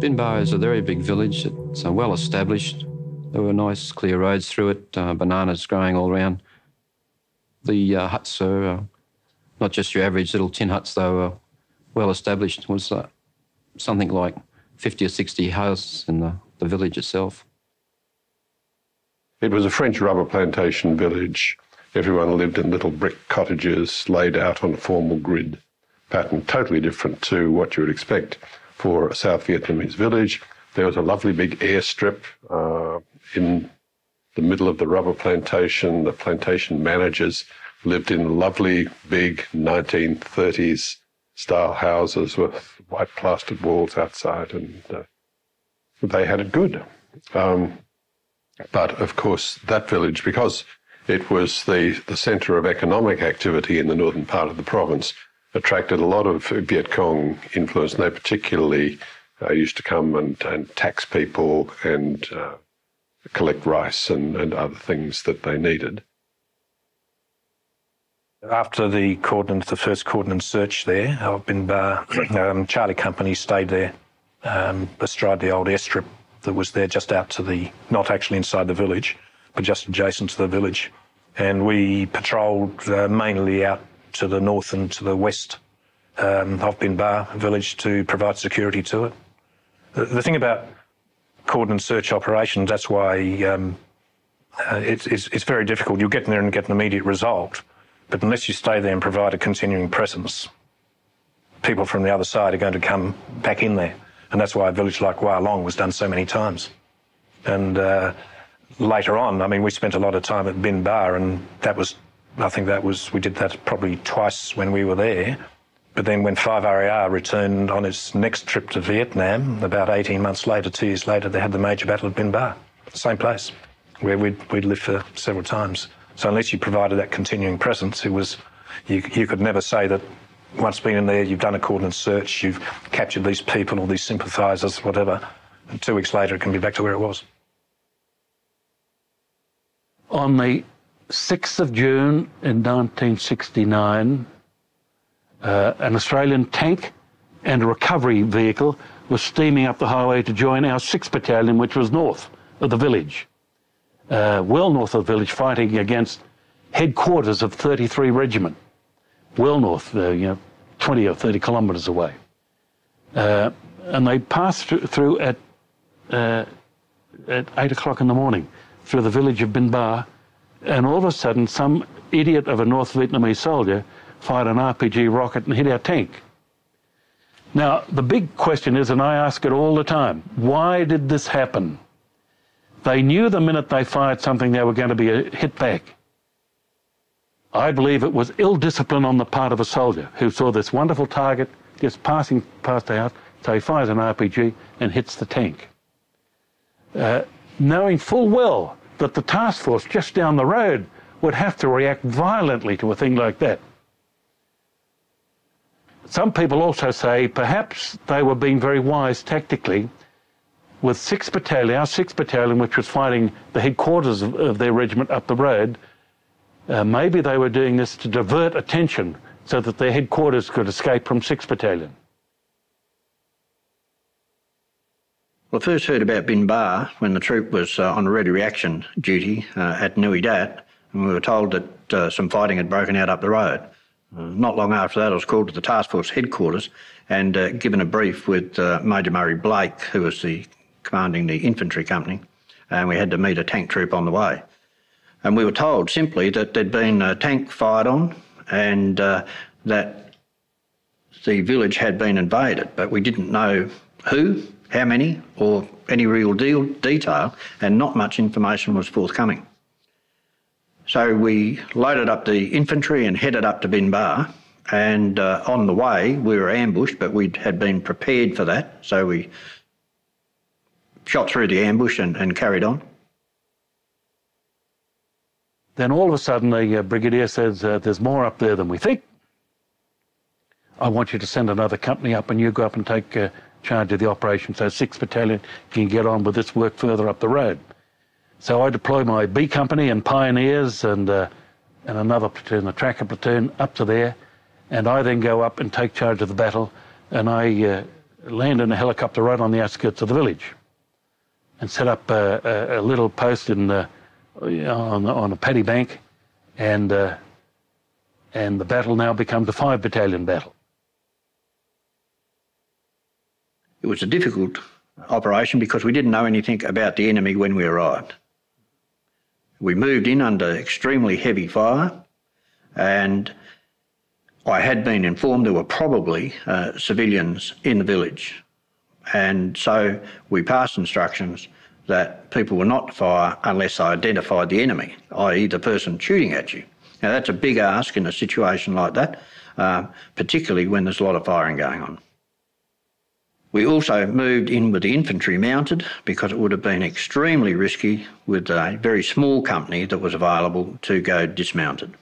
Binh Ba is a very big village. It's uh, well established. There were nice, clear roads through it, uh, bananas growing all around. The uh, huts are uh, not just your average little tin huts, they were well established. It was uh, something like 50 or 60 houses in the, the village itself. It was a French rubber plantation village. Everyone lived in little brick cottages laid out on a formal grid pattern, totally different to what you would expect for a South Vietnamese village. There was a lovely big airstrip uh, in the middle of the rubber plantation. The plantation managers lived in lovely big 1930s style houses with white plastered walls outside, and uh, they had it good. Um, but of course, that village, because it was the, the centre of economic activity in the northern part of the province, attracted a lot of Viet Cong influence, and they particularly uh, used to come and, and tax people and uh, collect rice and, and other things that they needed. After the coordinates, the first coordinate search there, I've been uh, um, Charlie Company stayed there um, astride the old airstrip that was there just out to the, not actually inside the village, but just adjacent to the village. And we patrolled uh, mainly out to the north and to the west um, of Binh Ba village to provide security to it. The, the thing about coordinate search operations, that's why um, uh, it's, it's, very difficult. You'll get in there and get an immediate result, but unless you stay there and provide a continuing presence, people from the other side are going to come back in there. And that's why a village like Hoa Long was done so many times. And uh, later on, I mean, we spent a lot of time at Binh Ba, and that was, I think that was, we did that probably twice when we were there. But then when 5RAR returned on its next trip to Vietnam, about 18 months later, two years later, they had the major battle at Binh Ba, same place, where we'd, we'd lived for several times. So unless you provided that continuing presence, it was, you, you could never say that once been in there, you've done a coordinate search, you've captured these people or these sympathisers, whatever, and two weeks later it can be back to where it was. On the 6th of June in 1969, uh, an Australian tank and a recovery vehicle was steaming up the highway to join our 6th Battalion, which was north of the village, uh, well north of the village, fighting against headquarters of 33 Regiment well north, uh, you know, 20 or 30 kilometres away. Uh, and they passed through at, uh, at 8 o'clock in the morning through the village of Binh Ba, and all of a sudden some idiot of a North Vietnamese soldier fired an RPG rocket and hit our tank. Now, the big question is, and I ask it all the time, why did this happen? They knew the minute they fired something they were going to be hit back. I believe it was ill discipline on the part of a soldier who saw this wonderful target just passing past the house, so he fires an RPG and hits the tank. Uh, knowing full well that the task force just down the road would have to react violently to a thing like that. Some people also say perhaps they were being very wise tactically with 6th Battalion, our 6th Battalion, which was fighting the headquarters of, of their regiment up the road, uh, maybe they were doing this to divert attention so that their headquarters could escape from 6th Battalion. Well, I first heard about Binh Ba when the troop was uh, on ready reaction duty uh, at Nui Dat, and we were told that uh, some fighting had broken out up the road. Uh, not long after that, I was called to the task force headquarters and uh, given a brief with Major Murray Blake, who was the commanding the infantry company, and we had to meet a tank troop on the way. And we were told simply that there'd been a tank fired on and uh, that the village had been invaded, but we didn't know who, how many, or any real deal, detail, and not much information was forthcoming. So we loaded up the infantry and headed up to Binh Ba. And uh, on the way, we were ambushed, but we had been prepared for that. So we shot through the ambush and, and carried on. Then all of a sudden, the uh, brigadier says, uh, There's more up there than we think. I want you to send another company up and you go up and take uh, charge of the operation. So 6th Battalion can get on with this work further up the road. So I deploy my B Company and Pioneers and, uh, and another platoon, the tracker platoon, up to there. And I then go up and take charge of the battle. And I uh, land in a helicopter right on the outskirts of the village and set up a, a, a little post in the, on, on a paddy bank, and uh, and the battle now becomes a five battalion battle. It was a difficult operation because we didn't know anything about the enemy when we arrived. We moved in under extremely heavy fire, and I had been informed there were probably uh, civilians in the village. And so we passed instructions that people were not to fire unless they identified the enemy, i.e., the person shooting at you. Now, that's a big ask in a situation like that, uh, particularly when there's a lot of firing going on. We also moved in with the infantry mounted because it would have been extremely risky with a very small company that was available to go dismounted.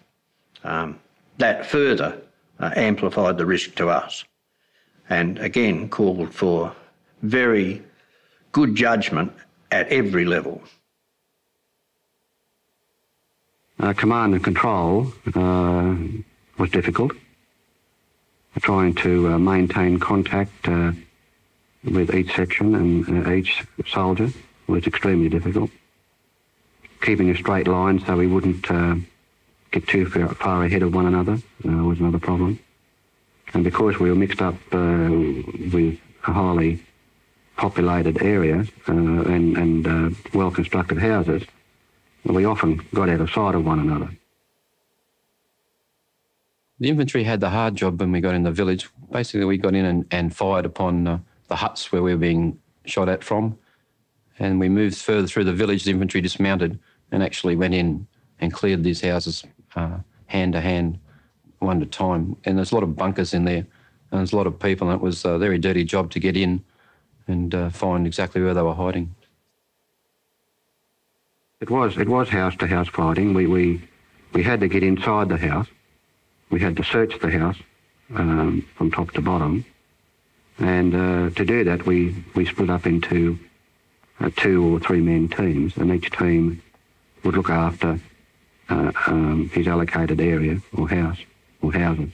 Um, that further uh, amplified the risk to us and again called for very good judgment at every level. Uh, command and control uh, was difficult. Trying to uh, maintain contact uh, with each section and uh, each soldier was extremely difficult. Keeping a straight line so we wouldn't uh, get too far, far, ahead of one another was another problem. And because we were mixed up with a highly populated area uh, and, and uh, well constructed houses, we often got out of sight of one another. The infantry had the hard job when we got in the village. Basically, we got in and, and fired upon uh, the huts where we were being shot at from. And we moved further through the village. The infantry dismounted and actually went in and cleared these houses uh, hand to hand, one at a time. And there's a lot of bunkers in there, and there's a lot of people, and it was a very dirty job to get in and uh, find exactly where they were hiding. It was it was house to house fighting. We we we had to get inside the house. We had to search the house um, from top to bottom, and uh, to do that we we split up into uh, two or three man teams, and each team would look after uh, um, his allocated area or house or houses.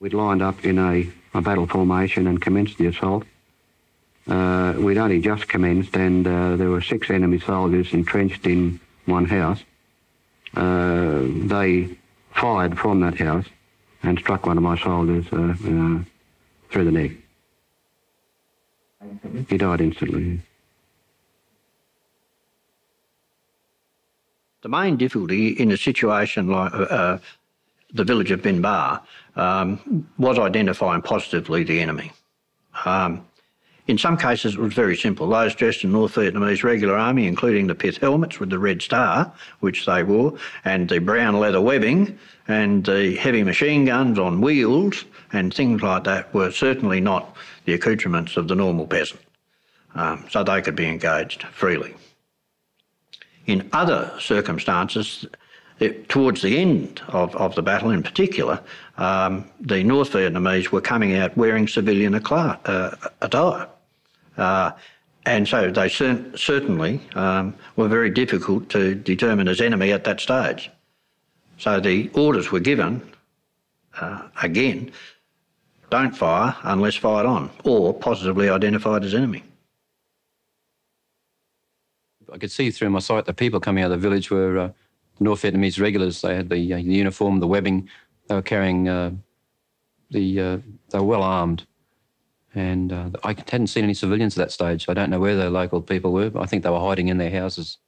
We'd lined up in a, a battle formation and commenced the assault. Uh, we'd only just commenced and uh, there were six enemy soldiers entrenched in one house. Uh, they fired from that house and struck one of my soldiers through the neck. He died instantly. The main difficulty in a situation like uh, the village of Binh Ba um, was identifying positively the enemy. Um, in some cases, it was very simple. Those dressed in North Vietnamese Regular Army, including the pith helmets with the red star, which they wore, and the brown leather webbing, and the heavy machine guns on wheels, and things like that, were certainly not the accoutrements of the normal peasant. Um, so they could be engaged freely. In other circumstances, it, towards the end of, of the battle in particular, um, the North Vietnamese were coming out wearing civilian uh, attire. Uh, and so they cer- certainly um, were very difficult to determine as enemy at that stage. So the orders were given, uh, again, don't fire unless fired on or positively identified as enemy. I could see through my sight the people coming out of the village were uh, North Vietnamese regulars. They had the, uh, the, uniform, the webbing. They were carrying uh, the. Uh, they were well armed, and uh, I hadn't seen any civilians at that stage. I don't know where the local people were, I think they were hiding in their houses.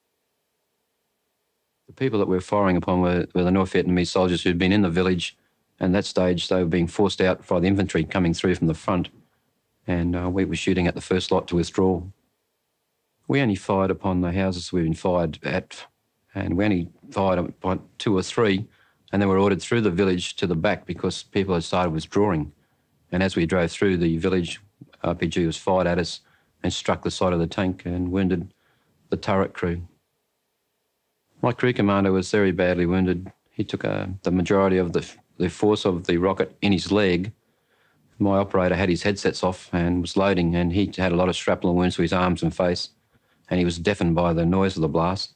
The people that we were firing upon were, were the North Vietnamese soldiers who'd been in the village, and that stage they were being forced out by the infantry coming through from the front, and uh, we were shooting at the first lot to withdraw. We only fired upon the houses we've been fired at, and we only fired upon two or three, and then we were ordered through the village to the back because people had started withdrawing. And as we drove through the village, RPG was fired at us and struck the side of the tank and wounded the turret crew. My crew commander was very badly wounded. He took uh, the majority of the, the force of the rocket in his leg. My operator had his headsets off and was loading, and he had a lot of shrapnel wounds to his arms and face, and he was deafened by the noise of the blast.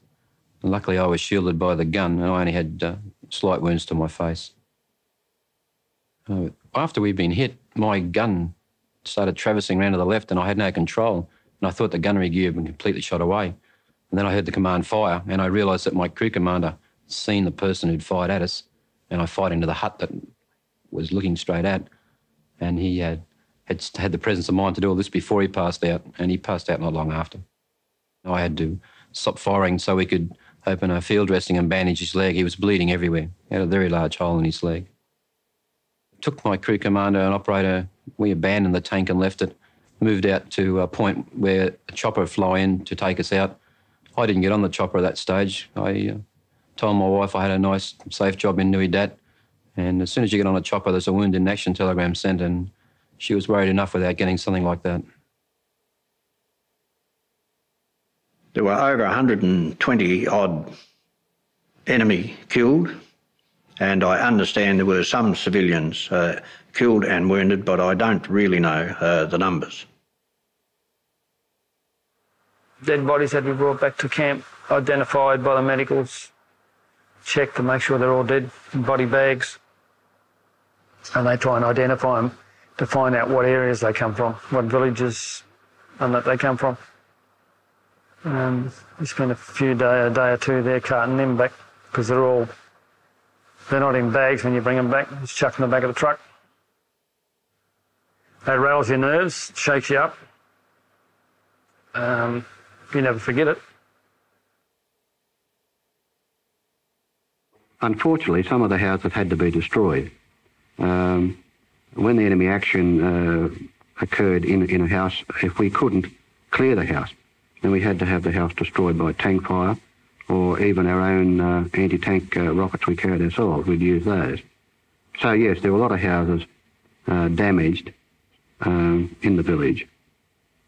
Luckily, I was shielded by the gun, and I only had uh, slight wounds to my face. After we'd been hit, my gun started traversing around to the left and I had no control. And I thought the gunnery gear had been completely shot away. And then I heard the command fire and I realised that my crew commander seen the person who'd fired at us and I fired into the hut that was looking straight at. And he had, had had the presence of mind to do all this before he passed out and he passed out not long after. I had to stop firing so we could open a field dressing and bandage his leg. He was bleeding everywhere. He had a very large hole in his leg. Took my crew commander and operator, we abandoned the tank and left it, moved out to a point where a chopper fly in to take us out. I didn't get on the chopper at that stage. I uh, told my wife I had a nice, safe job in Nui Dat. And as soon as you get on a chopper, there's a wound in action telegram sent, and she was worried enough without getting something like that. There were over 120 odd enemy killed, and I understand there were some civilians uh, killed and wounded, but I don't really know uh, the numbers. Dead bodies had to be brought back to camp, identified by the medicals, checked to make sure they're all dead in body bags, and they try and identify them to find out what areas they come from, what villages and that they come from. Um, we spent a few day, a day or two there carting them back because they're all they're not in bags when you bring them back. Just chuck in the back of the truck. That rattles your nerves, shakes you up. Um, you never forget it. Unfortunately, some of the houses had to be destroyed. Um, when the enemy action uh, occurred in, in a house, if we couldn't clear the house, then we had to have the house destroyed by tank fire or even our own uh, anti-tank uh, rockets we carried ourselves. We'd use those. So yes, there were a lot of houses uh, damaged um, in the village.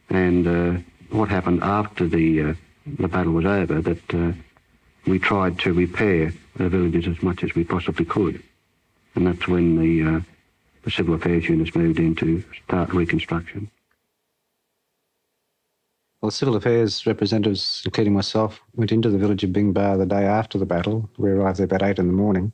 And uh, what happened after the uh, the battle was over, that we tried to repair the villages as much as we possibly could. And that's when the, the civil affairs units moved in to start reconstruction. Well, civil affairs representatives, including myself, went into the village of Binh Ba the day after the battle. We arrived there about eight in the morning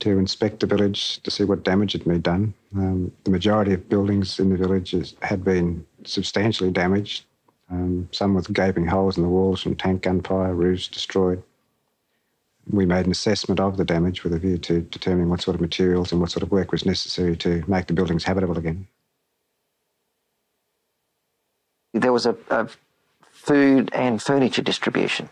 to inspect the village to see what damage had been done. Um, the majority of buildings in the village had been substantially damaged, um, some with gaping holes in the walls from tank gunfire, roofs destroyed. We made an assessment of the damage with a view to determining what sort of materials and what sort of work was necessary to make the buildings habitable again. There was a, a food and furniture distribution.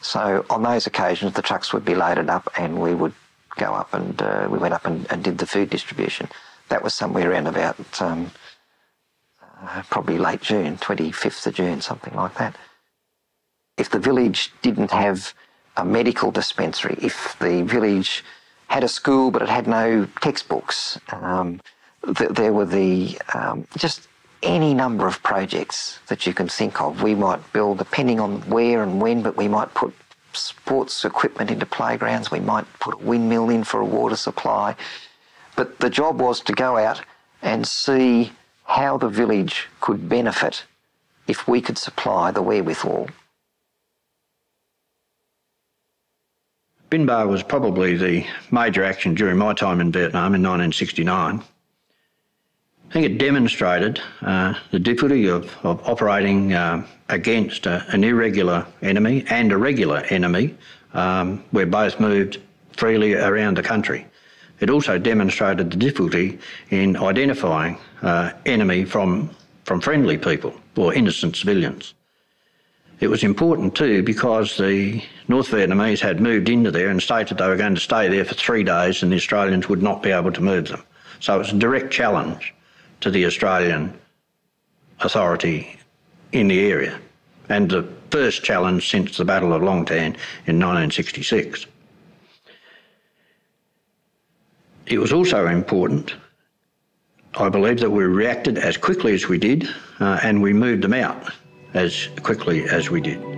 So on those occasions, the trucks would be loaded up and we would go up and uh, we went up and, and, did the food distribution. That was somewhere around about um, uh, probably late June, 25th of June, something like that. If the village didn't have a medical dispensary, if the village had a school but it had no textbooks, um, th- there were the um, just any number of projects that you can think of. We might build, depending on where and when, but we might put sports equipment into playgrounds. We might put a windmill in for a water supply. But the job was to go out and see how the village could benefit if we could supply the wherewithal. Binh Ba was probably the major action during my time in Vietnam in 1969. I think it demonstrated uh, the difficulty of, of operating uh, against a, an irregular enemy and a regular enemy, um, where both moved freely around the country. It also demonstrated the difficulty in identifying uh, enemy from, from friendly people or innocent civilians. It was important too because the North Vietnamese had moved into there and stated they were going to stay there for three days and the Australians would not be able to move them. So it was a direct challenge to the Australian authority in the area and the first challenge since the Battle of Long Tan in 1966. It was also important, I believe, that we reacted as quickly as we did uh, and we moved them out as quickly as we did.